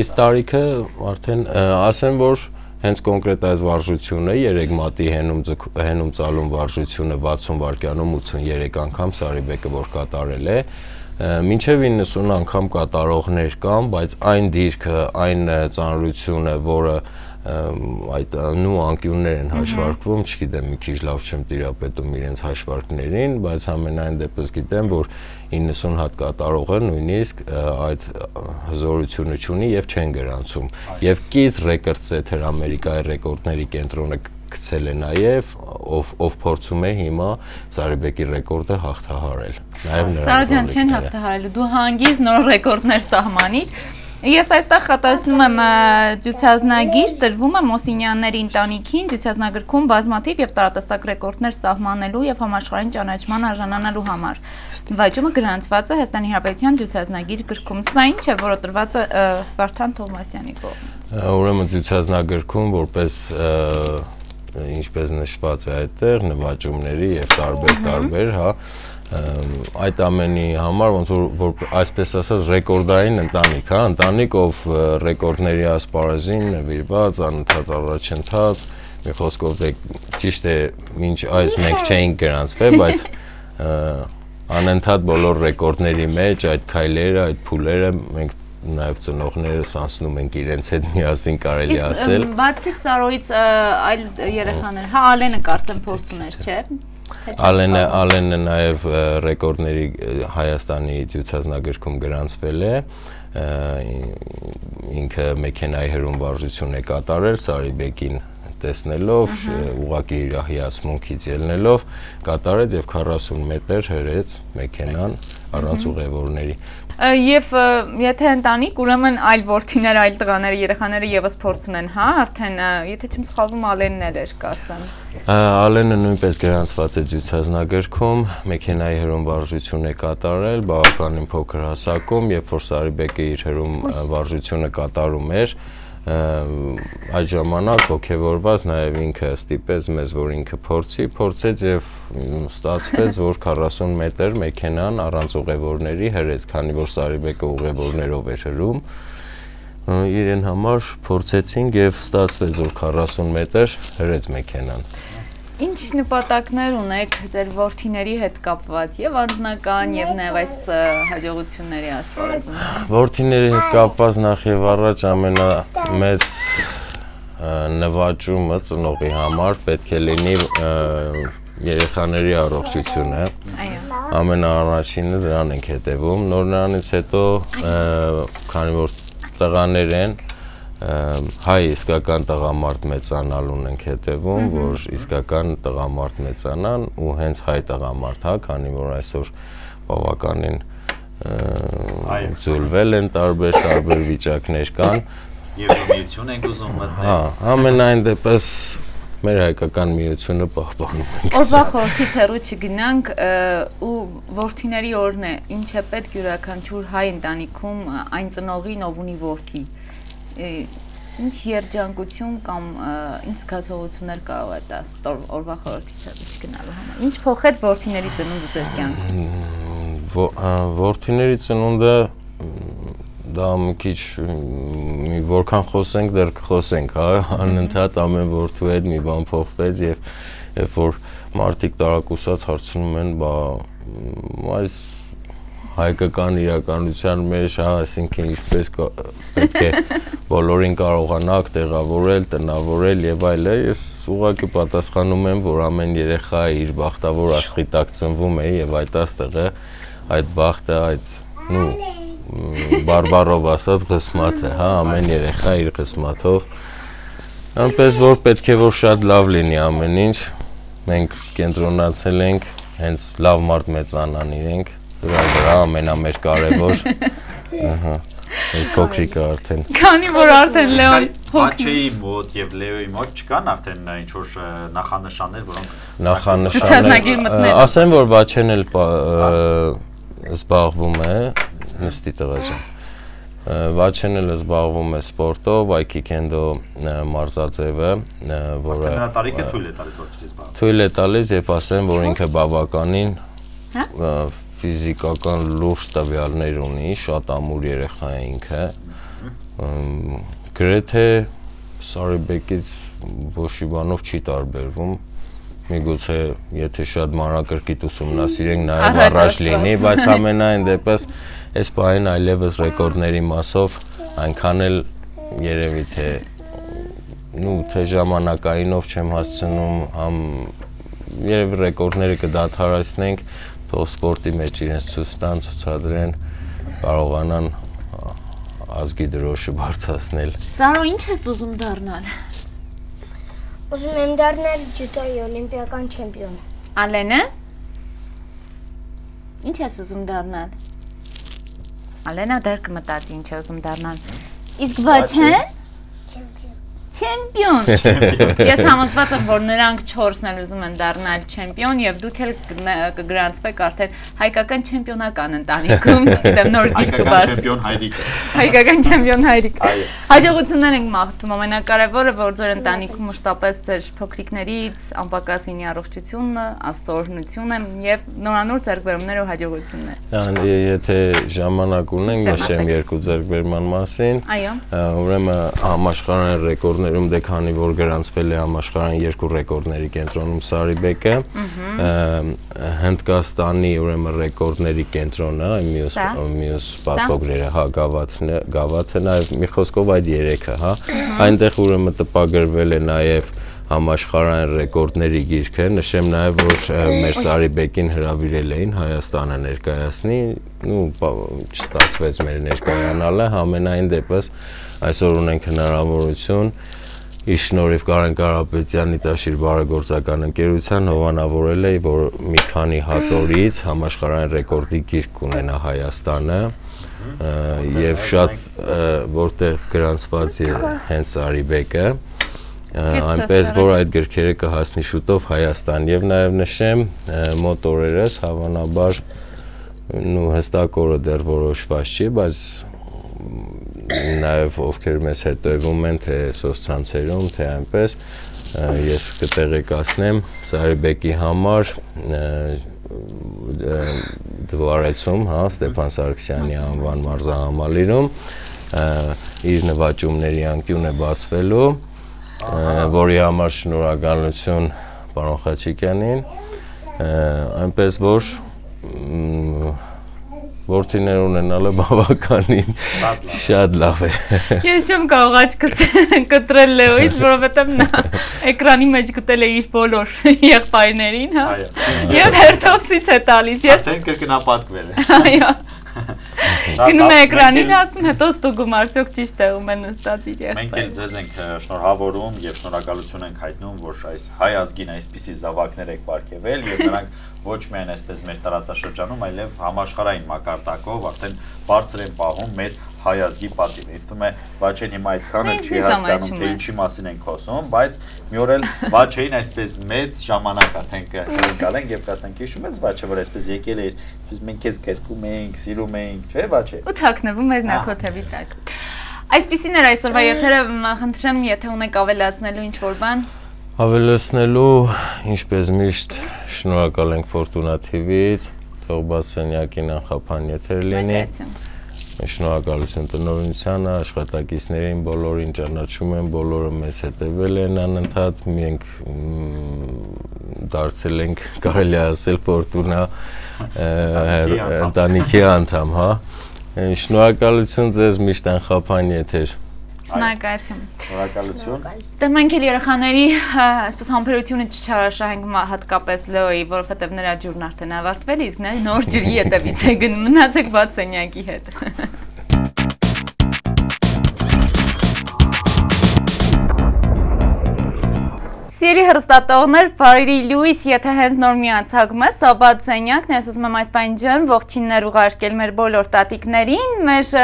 Իսկ տարիքը արդեն ասեմ որ հենց կոնկրետ այս վարժությունը երեք մատի հենում հենում ծալում վարժությունը 60 վայրկյանում 83 անգամ Սարիբեկը որ կատարել է մինչև 90 անգամ կատարողներ կան, բայց այն դիրքը, այն ծանրությունը, որը այդ նու անկյուններ են հաշվարկվում, չգիտեմ, մի քիչ լավ չեմ տիրապետում իրենց հաշվարկներին, բայց ամենայն դեպս գիտեմ, որ 90 հատ կատարողը նույնիսկ այդ հզորությունը ունի եւ չեն գրանցում։ Եվ կից ռեկորդ սեթեր Ամերիկայի ռեկորդների կենտրոնը գցել է նաև ով ով փորձում է հիմա Սարիբեկի ռեկորդը հաղթահարել։ Նաև նրա Սարջան չեն հաղթահարելու։ Դու հանգիստ նոր ռեկորդներ սահմանիր։ Ես այստեղ խտացնում եմ ը, ջուցազնագիր, տրվում է Մոսինյանների ընտանիքին ջուցազնագրքում բազմաթիվ եւ տարատեսակ ռեկորդներ սահմանելու եւ համաշխարհային ճանաչման արժանանալու համար։ Վաճումը գրանցված է Հեստանի Հարաբերության ջուցազնագիր գրքում։ Սա ինչ է, որը տրված է Վարդան Թովմասյանի կողմից։ Ուրեմն ցուցազնագրքում որպես ինչպես նշված է այդտեղ նվաճումների եւ տարբեր տարբեր, հա այդ ամենի համար ոնց որ, որ այսպես ասած ռեկորդային ընտանիք, հա, ընտանիք ով ռեկորդների ասպարեզին նվիրված, անընդհատ առաջընթաց, մի խոսքով դե ճիշտ է, ինչ այս մենք չէինք գրանցվել, բայց անընդհատ բոլոր ռեկորդների մեջ այդ քայլերը, այդ փուլերը մենք նաև ծնողներս անցնում ենք իրենց հետ միասին կարելի Իսկ ասել։ ըմ, բացի Սարոյից այլ երեխաներ, հա Ալենը կարծեմ փորձում էր, չէ՞։ Ալենը Ալենը նաև ռեկորդների Հայաստանի ցուցազնագրքում գրանցվել է ինքը մեքենայի հրում վարժություն է կատարել Սարիբեկին տեսնելով ը, ուղղակի իր հիացմունքից ելնելով կատարեց եւ 40 մետր հրեց մեքենան առանց ուղևորների Եվ եթե ընտանիք, ուրեմն այլ ворթիներ, այլ տղաները, երեխաները եւս փորձ ունեն, հա, արդեն, եթե չեմ սխալվում, Ալենն էլ էր կարծեմ։ Ալենը նույնպես գրանցված է ցուցազնագրքում, մեքենայի հրոմվարժություն է կատարել բավականին փոքր հասակում, երբ որ Սարիբեկը իր հրոմվարժությունը կատարում էր, այդ ժամանակ ողջևորված նաև ինքը ստիպեց մեզ, որ ինքը փորձի, փորձեց եւ ստացվեց, որ 40 մետր մեքենան առանց ուղևորների հրեց, քանի որ Սարիբեկը ուղևորներով էր հրում, իրեն համար փորձեցինք եւ ստացվեց, որ 40 մետր հրեց մեքենան։ Ինչ նպատակներ ունեք ձեր ворթիների հետ կապված եւ անձնական եւ նաեւ այս հաջողությունների ասպարեզում։ Ворթիների հետ կապված նախ եւ առաջ ամենամեծ նվաճումը ծնողի համար պետք է լինի երեխաների առողջությունը։ Այո։ Ամենաառաջինը դրան ենք հետևում։ Նոր նրանից հետո քանի որ տղաներ են, Այո հայ իսկական տղամարդ մեծանալուն ենք հետևում, որ իսկական տղամարդ մեծանան ու հենց հայ տղամարդ հա, քանի որ այսօր բավականին ձուլվել են տարբեր տարբեր վիճակներ կան եւ միություն ենք ուզում մտնել։ Հա, ամենայն դեպս մեր հայկական միությունը պահպանում ենք։ Օրվա խորքից հեռու չգնանք ու ворթիների օրն է։ Ինչ է պետք յուրաքանչյուր հայ ընտանիքում այն ծնողին, ով ունի ворթի ինչ երջանկություն կամ ինչ զգացողություններ կարող է տալ օրվա խորհրդից չգնալու համար։ Ինչ փոխեց ворթիների ծնունդը ձեր կյանքում։ Ворթիների ծնունդը դա մի քիչ մի որքան խոսենք դեռ կխոսենք, հա, անընդհատ ամեն ворթու հետ մի բան փոխվեց եւ երբ որ մարդիկ տարակուսած հարցնում են, բա այս հայկական իրականության մեջ, հա, այսինքն ինչպես պետք է բոլորին կարողանաք տեղավորել, տնավորել եւ այլը, ես ուղղակի պատասխանում եմ, որ ամեն երեխա իր բախտավոր աստղի տակ ծնվում է եւ այդ աստղը, այդ բախտը, այդ նու բարբարով ասած գսմաթ է, հա, ամեն երեխա իր գսմաթով Այնպես որ պետք է որ շատ լավ լինի ամեն ինչ։ Մենք կենտրոնացել ենք հենց լավ մարդ մեծանան իրենք Դրա վրա ամենամեծ կարևոր։ Ահա։ Այդ փոքրիկը արդեն։ Քանի որ արդեն Լեոն Հոքեի մոտ եւ Լեոյի մոտ չկան արդեն ինչ որ նախանշաններ, որոնք նախանշաններ։ Ասեմ որ Վաչեն էլ զբաղվում է նստի տղա ջան։ Վաչեն էլ զբաղվում է սպորտով, քենդո մարզաձևը, որը նրա տարիքը թույլ է տալիս որպեսզի զբաղվի։ Թույլ է տալիս եւ ասեմ, որ ինքը բավականին հա ֆիզիկական լուրջ տվյալներ ունի, շատ ամուր երեխա է ինքը։ Գրեթե Սարիբեկից ոչի բանով չի տարբերվում։ Միգուցե եթե շատ մանրակրկիտ ուսումնասիրենք նաև առաջ լինի, բայց ամենայն դեպս այս բանին այլևս ռեկորդների մասով այնքան էլ երևի թե նու թե ժամանակայինով չեմ հասցնում համ երևի ռեկորդները կդադարեցնենք թող սպորտի մեջ իրենց ցույց տան, ցուցադրեն, կարողանան ազգի դրոշը բարձրացնել։ Սարո, ինչ ես ուզում դառնալ։ Ուզում եմ դառնալ ջյուդոյի օլիմպիական չեմպիոն։ Ալենը։ Ինչ ես ուզում դառնալ։ Ալենա դեռ կմտածի ինչ է ուզում դառնալ։ Իսկ Վաչեն Չեմպիոն։ Ես համոզված եմ, որ նրանք 4-ն էլ ուզում են դառնալ չեմպիոն եւ դուք էլ կգրանցվեք արդեն հայկական չեմպիոնական ընտանիքում, գիտեմ նոր գիրք կբաց։ Հայկական չեմպիոն հայրիկ։ Հայկական չեմպիոն հայրիկ։ Հաջողություններ ենք մաղթում, ամենակարևորը, որ ձեր ընտանիքում մշտապես ձեր փոքրիկներից անպակաս լինի առողջությունը, աստորհնությունը եւ նորանոր ձեռքբերումներ ու հաջողություններ։ Եթե ժամանակ ունենք, նշեմ երկու ձեռքբերման մասին։ Այո։ Ուրեմն համաշխարհային ռեկորդներ տարիներում դե քանի որ գրանցվել է համաշխարհային երկու ռեկորդների կենտրոնում Սարիբեկը, Հնդկաստանի ուրեմն ռեկորդների կենտրոնը, մյուս մյուս պատվոգրերը, հա, գավաթն գավաթը նաև մի խոսքով այդ երեքը, հա, այնտեղ ուրեմն տպագրվել է նաև համաշխարհային ռեկորդների գիրքը, նշեմ նաև որ մեր Սարիբեկին հրավիրել էին Հայաստանը ներկայացնի, ու չստացվեց մեր ներկայանալը, համենայն դեպս այսօր ունենք հնարավորություն իր շնորհիվ Կարեն Կարապետյանի Տաշիր բարեգործական ընկերության հովանավորել է, որ մի քանի հատորից համաշխարհային ռեկորդի գիրք ունենա Հայաստանը եւ շատ որտեղ գրանցված է հենց Արիբեկը այնպես որ այդ գրքերը կհասնի շուտով Հայաստան եւ նաեւ նշեմ մոտորերս հավանաբար նու հստակ օրը դեռ որոշված չի, բայց նաև ովքեր մեզ հետևում են թե սոցցանցերում, թե այնպես ես կտեղեկացնեմ Սարիբեկի համար դվարեցում, հա, Ստեփան Սարգսյանի անվան մարզահամալիրում իր նվաճումների անկյուն է բացվելու, որի համար շնորհակալություն պարոն Խաչիկյանին, այնպես որ Որդիներ ունենալը բավականին շատ լավ. է։ Ես չեմ կարող աչքս կտրել Լեոից, որովհետև նա էկրանի մեջ գտել է իր բոլոր եղբայրներին, հա։ Եվ հերթով ցույց է տալիս։ Ես ասեն կրկնապատկվել է։ Այո։ Գնում է էկրանին, ասում հետո ստուգում արդյոք ճիշտ տեղում է նստած իր եղբայրը։ Մենք էլ ձեզ ենք շնորհավորում եւ շնորհակալություն ենք հայտնում, որ այս հայ ազգին այսպիսի զավակներ եք ապարգևել եւ նրանք ոչ միայն այսպես մեր տարածաշրջանում, այլև համաշխարհային մակարդակով արդեն բարձր են պահում մեր հայ ազգի պատիվը։ Ինձ թվում է Վաչեն հիմա այդքան էլ չի հասկանում, թե ինչի մասին ենք խոսում, բայց մի օր էլ Վաչեին այսպես մեծ ժամանակ արդեն կգալենք եւ կասենք, հիշում ես Վաչը, որ այսպես եկել էր, մենք քեզ կերկում էինք, սիրում էինք, չէ՞ Վաչե։ Ու թաքնվում էր նա քո թևի տակ։ Այսպեսին էր այսօրվա եթերը, խնդրեմ, եթե ունեք ավելացնելու ինչ-որ բան։ Ավելացնելու, ինչպես միշտ, շնորհակալ ենք Fortuna TV-ից, թող բաց սենյակին անխափան եթեր լինի։ Շնորհակալություն տնօրինությանը, աշխատակիցներին, բոլորին ճանաչում եմ, բոլորը մեզ հետևել են անընդհատ, մենք դարձել ենք, կարելի ասել, Fortuna ընտանիքի անդամ, հա։ Շնորհակալություն ձեզ միշտ անխափան եթեր։ Շնորհակալություն։ Շնորհակալություն։ Դե մենք էլ երեխաների այսպես համբերությունը չչարաշահենք հատկապես Լեոյի, որովհետև նրա ջուրն արդեն ավարտվել, իսկ նա նոր ջրի հետևից է գնում, մնացեք բաց սենյակի հետ։ Սիրելի հրստատողներ, բարի լույս, եթե հենց նոր միացակում ես, սոբատ սենյակ, ներսուսում եմ այս բան ջան, ողջիններ ուղարկել մեր բոլոր տատիկներին, մեր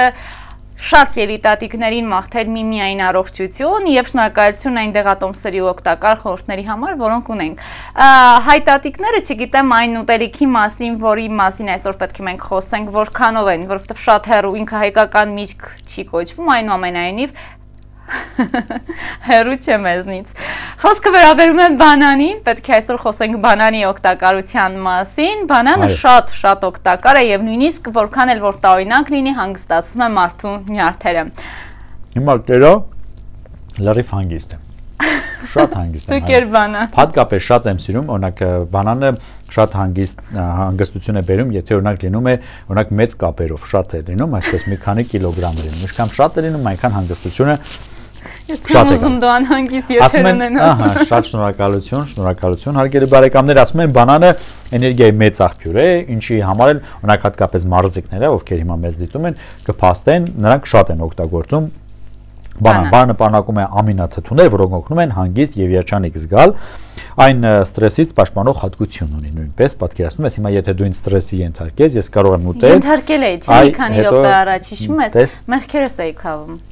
շատ երիտատիկներին մաղթել միմիային առողջություն եւ շնորհակալություն այն դեղատոմսերի ու օգտակար խորհուրդների համար, որոնք ունենք։ Հայտատիկները, չգիտեմ, այն ուտելիքի մասին, որի մասին այսօր պետք է մենք խոսենք, որքանով են, որովհետեւ շատ հեռու ինքը հայկական միջք չի կոչվում, այնուամենայնիվ Հերու չէ մեզնից։ Խոսքը վերաբերում է բանանին, պետք է այսօր խոսենք բանանի օգտակարության մասին։ Բանանը շատ շատ օգտակար է եւ նույնիսկ որքան էլ որ տարօրինակ լինի, հանգստացնում է մարդու նյարդերը։ Հիմա կերա լրիվ հանգիստ է շատ հանգիստ եմ։ Դուք եր բանան։ Հատկապես շատ եմ սիրում, օրինակ բանանը շատ հանգիստ հանգստություն է բերում, եթե օրինակ լինում է օրինակ մեծ կապերով շատ է լինում, այսպես մի քանի կիլոգրամ լինում։ Ինչքան շատ է լինում, այնքան հանգստությունը Ես չեմ ուզում դու անհանգիստ եթեր ունենաս։ Ահա, շատ շնորհակալություն, շնորհակալություն։ Հարգելի բարեկամներ, ասում են բանանը էներգիայի մեծ աղբյուր է, ինչի համար էլ օրինակ հատկապես մարզիկները, ովքեր հիմա մեզ դիտում են, կփաստեն, նրանք շատ են օգտագործում բանան։ Բանը նպանակում է ամինաթթուներ, որոնք օգնում են հանգիստ եւ երջանիկ զգալ։ Այն ստրեսից պաշտպանող հատկություն ունի նույնպես, պատկերացնում ես, հիմա եթե դու ինձ ստրեսի ենթարկես, ես կարող եմ ուտել։ Ենթարկել էի, չէ՞ մի քանի րոպե առաջ, հիշում ես, մեղքերս էի քավում։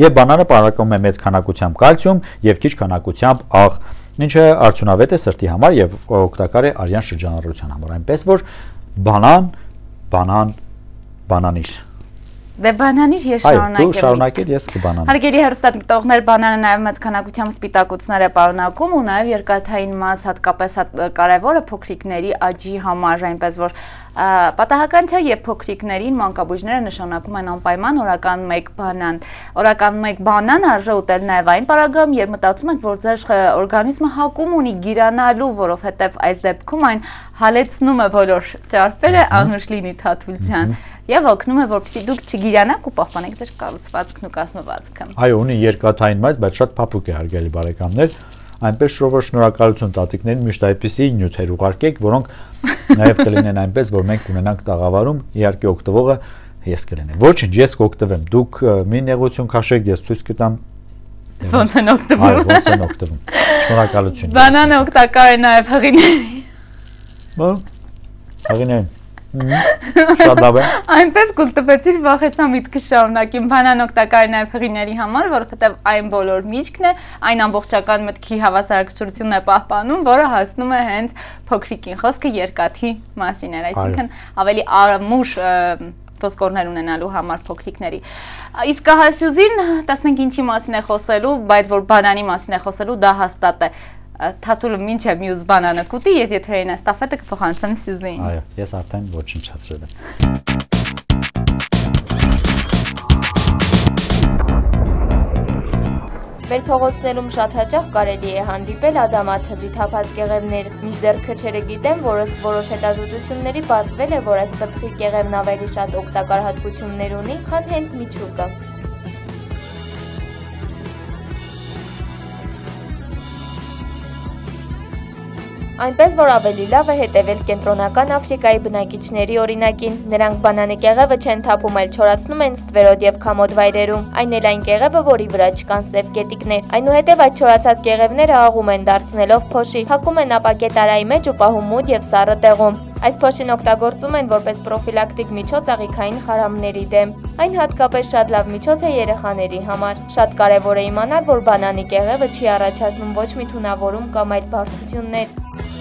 Եվ բանանը պարակում է մեծ քանակությամբ կալցիում եւ քիչ քանակությամբ աղ, ինչը արդյունավետ է սրտի համար եւ օգտակար է արյան շրջանառության համար, այնպես որ բանան, բանան, բանանիր Դե բանանիր ես շարունակեմ։ Այո, դու շարունակել ես կբանան։ Հարգելի հերոստատիտողներ, բանանը նաև մեծ քանակությամբ սպիտակուցներ է պարունակում ու նաև երկաթային մաս հատկապես կարևորը փոքրիկների աճի համար, այնպես որ պատահական չէ, եւ փոքրիկներին մանկաբույժները նշանակում են անպայման օրական 1 բանան։ Օրական 1 բանան արժե ուտել նաև այն պարագայում, երբ մտածում եք, որ ձեր օրգանիզմը հակում ունի գիրանալու, որովհետեւ այս դեպքում այն հալեցնում է բոլոր ճարպերը, անհուշ լինի թաթուլության եւ օգնում է որպեսզի դուք չգիրանաք ու պահպանեք ձեր կառուցվածքն ու կազմվածքը։ Այո, ունի երկաթային մայց, բայց շատ փափուկ է հարգելի բարեկամներ։ Այնպես շնորհավոր շնորհակալություն տատիկներին միշտ այդպիսի նյութեր ուղարկեք, որոնք նաև կլինեն այնպես, որ մենք կունենանք տաղավարում, իհարկե օգտվողը ես կլինեմ։ Ոչինչ, ես կօգտվեմ։ Դուք մի նեղություն քաշեք, ես ցույց կտամ ոնց են օգտվում։ Այո, ոնց են օգտվում։ Շնորհակալություն։ Բանանը օգտակար է նաև հղիների։ Բա հղիներին Շատ լավ է։ Այնպես կուլտվեցիր վախեցա միտքը շարունակեմ բանան օգտակար նաև հղիների համար, որովհետև այն բոլոր միջկն է, այն ամբողջական մտքի հավասարակցությունն է պահպանում, որը հասնում է հենց փոքրիկին։ Խոսքը երկաթի մասին էր, այսինքն ավելի արմուշ ոսկորներ ունենալու համար փոքրիկների։ Իսկ Հասյուզին տեսնենք ինչի մասին է խոսելու, բայց որ բանանի մասին է խոսելու, դա հաստատ է թաթուլը մինչև մյուս բանանը կուտի, ես եթերային ստաֆետը կփոխանցեմ Սյուզեին։ Այո, ես արդեն ոչնչացրել եմ։ Մեր փողոցներում շատ հաճախ կարելի է հանդիպել ադամաթզի թափած կեղևներ։ Միջդեռ քչերը գիտեն, որ ըստ որոշ հետազոտությունների բացվել է, որ այս պտղի կեղևն ավելի շատ օգտակար հատկություններ ունի, քան հենց միջուկը։ Այնպես որ ավելի լավ է հետևել կենտրոնական Աֆրիկայի բնակիչների օրինակին։ Նրանք բանանի կեղևը չեն թափում, այլ չորացնում են ստվերոտ եւ քամոդ վայրերում։ Այն էլ այն կեղևը, որի վրա չկան սև կետիկներ։ Այնուհետև այդ չորացած կեղևները աղում են դարձնելով փոշի, հակում են ապակե տարայի մեջ ու պահում մութ եւ սառը տեղում։ Այս փոշին օգտագործում են որպես պրոֆիլակտիկ միջոց աղիքային խարամների դեմ։ Այն հատկապես շատ լավ միջոց է երեխաների համար։ Շատ կարևոր է իմանալ, որ բանանի կեղևը չի առաջացնում ոչ մի թունավորում կամ այլ բարդություններ։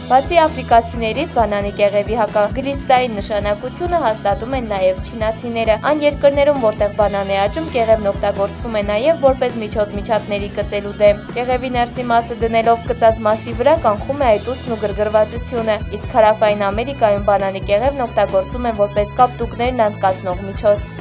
Բացի աֆրիկացիներից բանանի կեղևի հակագլիստային նշանակությունը հաստատում են նաև չինացիները։ Այն երկրներում, որտեղ բանան է աճում, կեղևն օգտագործվում է նաև որպես միջոց միջատների կծելու դեմ։ Կեղևի ներսի մասը դնելով կծած մասի վրա կանխում է այտուցն ու գրգռվածությունը, իսկ հարավային Ամերիկայում բանանի կեղևն օգտագործում են որպես կապտուկներն անցկացնող միջոց։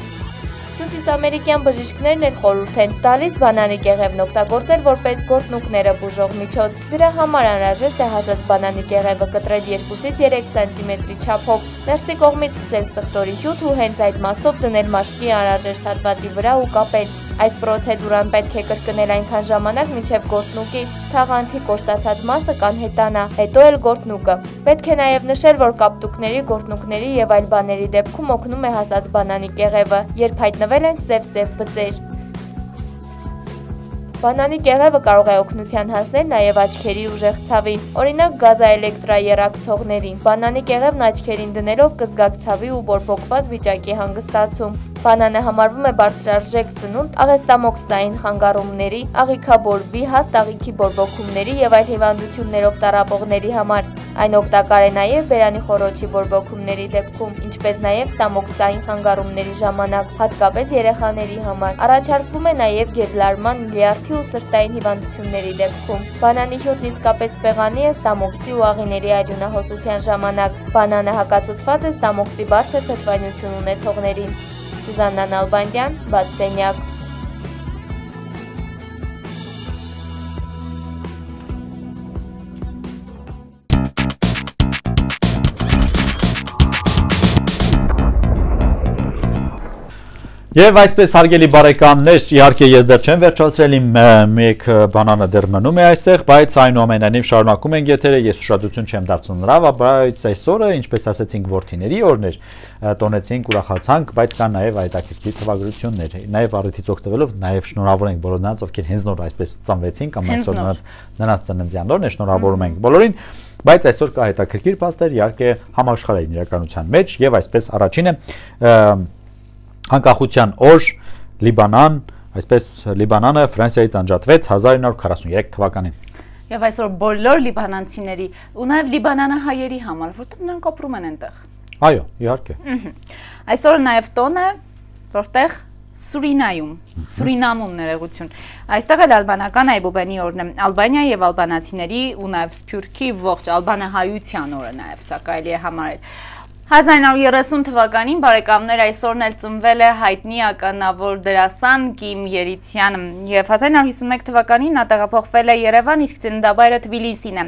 Հյուսիսամերիկյան բժիշկներն էլ խորհուրդ են տալիս բանանի կեղևն օգտագործել որպես գործնուկները բուժող միջոց։ Դրա համար անհրաժեշտ է հասած բանանի կեղևը կտրել 2-ից 3 սանտիմետրի չափով, ներսի կողմից սկսել սխտորի հյութ ու հենց այդ մասով դնել մաշկի անհրաժեշտ հատվածի վրա ու կապել։ Այս պրոցեդուրան պետք է կրկնել այնքան ժամանակ, մինչև գործնուկի թաղանթի կոշտացած մասը կանհետանա, հետո էլ գործնուկը։ Պետք է նաև նշել, որ կապտուկների, գործնուկների եւ այլ բաների դեպքում օգնում է հասած բանանի կեղևը, երբ հայտնվել են սև-սև բծեր։ Բանանի կեղևը կարող է օգնության հասնել նաև աչքերի ուժեղ ցավին, օրինակ գազաէլեկտրաերակցողներին։ Բանանի կեղևն աչքերին դնելով կզգաք ցավի ու բորբոքված վիճակի հանգստացում։ Բանանը համարվում է բարձրարժեք սնունդ աղեստամոքսային խանգարումների, աղիքաբորբի, հաստ աղիքի բորբոքումների եւ այլ հիվանդություններով տառապողների համար։ Այն օգտակար է նաև բերանի խոռոչի բորբոքումների դեպքում, ինչպես նաև ստամոքսային խանգարումների ժամանակ, հատկապես երեխաների համար։ Առաջարկվում է նաև գերլարման, լյարդի ու սրտային հիվանդությունների դեպքում։ Բանանի հյութն իսկապես սպեղանի է ստամոքսի ու աղիների արյունահոսության ժամանակ։ Բանանը հակացուցված է ստամոքսի բարձր թթվայնություն ունեցողներին։ Սուզաննա Նալբանդյան, Բացենյակ Եվ այսպես հարգելի բարեկամներ, իհարկե ես դեռ չեմ վերջացրել իմ մեկ բանանը դեռ մնում է այստեղ, բայց այնուամենայնիվ շարունակում ենք եթերը, ես ուշադրություն չեմ դարձնում նրա, բայց այսօրը, ինչպես ասացինք, worth-իների օրներ, տոնեցինք, ուրախացանք, բայց կան նաև այդակերտի թվագրություններ։ Նաև առիթից օգտվելով նաև շնորհավոր ենք բոլոր նրանց, ովքեր հենց նոր այսպես ծնվեցին կամ այսօր նրանց նրանց ծննդյան օրն է, շնորհավորում ենք բոլորին բայց այսօր կա հետաքրքիր փաստեր իհարկե համաշխարհային իրականության մեջ եւ այսպես առաջինը անկախության օր Լիբանան, այսպես Լիբանանը Ֆրանսիայից անջատվեց 1943 թվականին։ Եվ այսօր բոլոր լիբանանցիների ու նաև լիբանանահայերի համար, որտեղ նրանք ապրում են այնտեղ։ Այո, իհարկե։ Այսօր նաև տոն է, որտեղ Սուրինայում, Սուրինամում ներողություն։ Այստեղ էլ ալբանական այբուբենի օրն է։ Ալբանիա եւ ալբանացիների ու նաև Սփյուռքի ողջ ալբանահայության օրը նաև սա կարելի է համարել։ 1930 թվականին բարեկամներ այսօրն էլ ծնվել է հայտնի ականավոր դերասան Կիմ Երիցյանը եւ 1951 թվականին նա տեղափոխվել է Երևան, իսկ ծննդաբայրը Թբիլիսին է։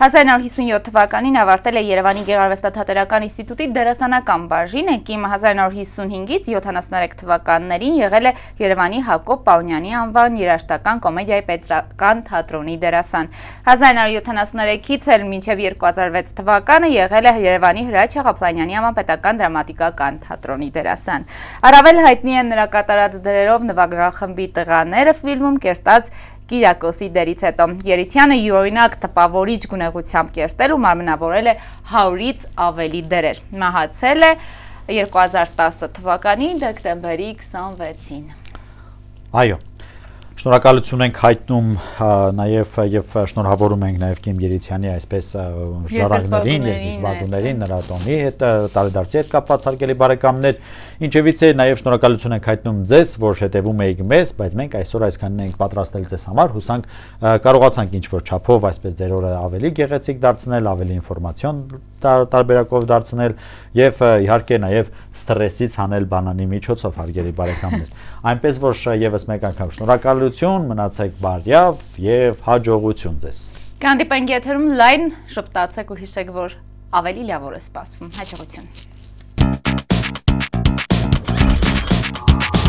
1957 թվականին ավարտել է Երևանի Գեղարվեստաթատերական ինստիտուտի դերասանական բաժինը, Կիմը 1955-ից 73 թվականներին եղել է Երևանի Հակոբ Պաունյանի անվան երաժշտական կոմեդիայի պետական թատրոնի դերասան։ 1973-ից էլ մինչև 2006 թվականը եղել է Երևանի Հրաչ Աղափլանյանի Օհանյանի համապետական դրամատիկական թատրոնի դերասան։ Առավել հայտնի են նրա կատարած դերերով նվագախմբի տղաները ֆիլմում կերտած Կիրակոսի դերից հետո Երիցյանը յուրօրինակ տպավորիչ գունեղությամբ կերտել ու մարմնավորել է 100-ից ավելի դերեր։ Մահացել է 2010 թվականի դեկտեմբերի 26-ին։ Այո, Շնորհակալություն ենք հայտնում նաև եւ շնորհավորում ենք նաև Կիմ Երիցյանի այսպես ժառանգներին եւ դիվագուներին նրա տոնի հետ տարեդարձի հետ կապված հարգելի բարեկամներ ինչևից է նաև շնորհակալություն ենք հայտնում ձեզ որ հետևում եք մեզ բայց մենք այսօր այսքանն ենք պատրաստել ձեզ համար հուսանք կարողացանք ինչ որ չափով այսպես ձեր օրը ավելի գեղեցիկ դարձնել ավելի ինֆորմացիոն տարբերակով դարձնել եւ իհարկե նաեւ ստրեսից հանել բանանի միջոցով հարգելի բարեկամներ Այնպես որ եւս մեկ անգամ շնորհակալություն, մնացեք բարյավ եւ հաջողություն ձեզ։ Կհանդիպենք եթերում լայն, շփտացեք ու հիշեք, որ ավելի լավ օր է սպասվում։ Հաջողություն։ Thank you.